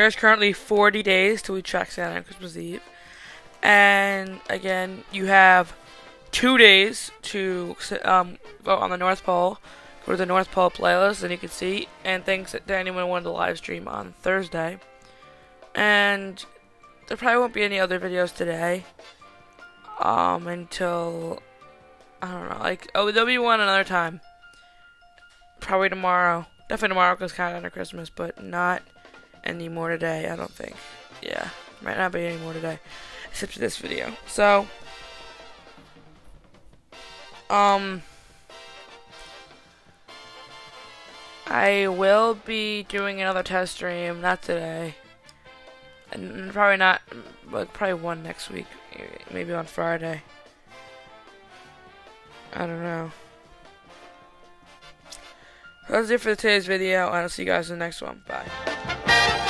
There's currently 40 days till we track Santa on Christmas Eve. And again, you have two days to um, vote on the North Pole. Go to the North Pole playlist, and you can see. And thanks to anyone who wanted to live stream on Thursday. And there probably won't be any other videos today. Um, until I don't know, like oh, there'll be one another time. Probably tomorrow. Definitely tomorrow because kind of under Christmas, but not any more today. I don't think. Yeah, might not be any more today, except for this video. So, um. I will be doing another test stream, not today. And probably not, but probably one next week. Maybe on Friday. I don't know. That's it for today's video, and I'll see you guys in the next one. Bye.